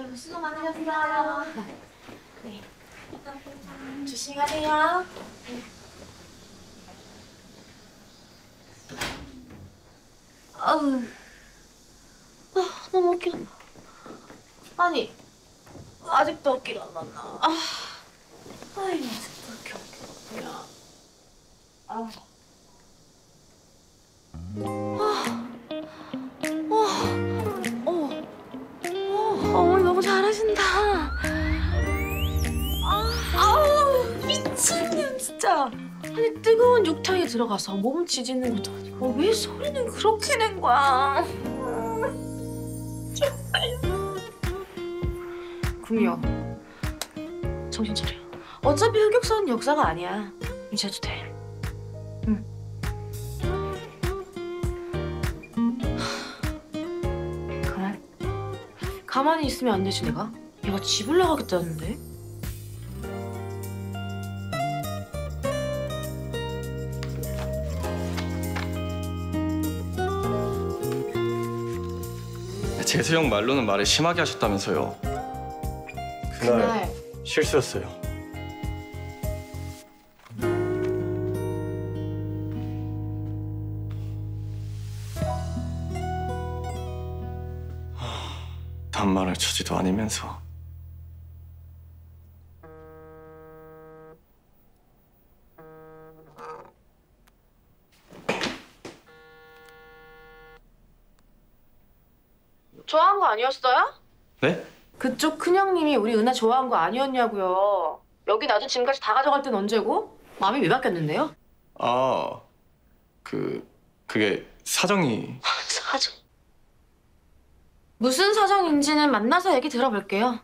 아유, 수고 많으셨어요. 네. 조심하세요. 아우, 아, 너무 어깨가 아니, 아직도 어깨가 안 났나? 아, 아이, 너무 잘하신다. 아, 아우 미친년 진짜. 아니 뜨거운 육탕에 들어가서 몸 지지는 것도 아니고 왜 소리는 그렇게 낸 거야? 구미호, 정신 차려. 어차피 흑역사는 역사가 아니야. 이제 해도 돼. 응. 가만히 있으면 안 되지 내가? 얘가 집을 나가겠다는데? 재수 형 말로는 말을 심하게 하셨다면서요. 그날, 실수였어요. 단말할 처지도 아니면서 좋아한 거 아니었어요? 네? 그쪽 큰형님이 우리 은하 좋아한 거 아니었냐고요. 여기 놔둔 짐까지 다 가져갈 땐 언제고? 마음이 왜 바뀌었는데요? 아, 그 그게 사정이 사정. 무슨 사정인지는 만나서 얘기 들어볼게요.